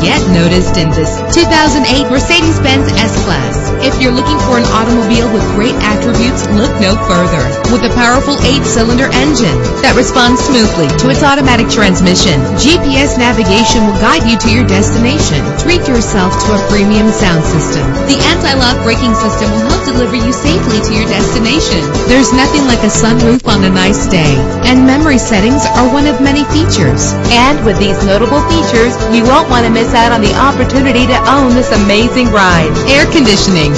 Get noticed in this 2008 Mercedes-Benz S-Class. If you're looking for an automobile with great attributes, look no further. With a powerful eight-cylinder engine that responds smoothly to its automatic transmission, GPS navigation will guide you to your destination. Treat yourself to a premium sound system. The anti-lock braking system will help deliver you safely to your destination. There's nothing like a sunroof on a nice day. And memory settings are one of many features. And with these notable features, you won't want to miss out on the opportunity to own this amazing ride. Air conditioning,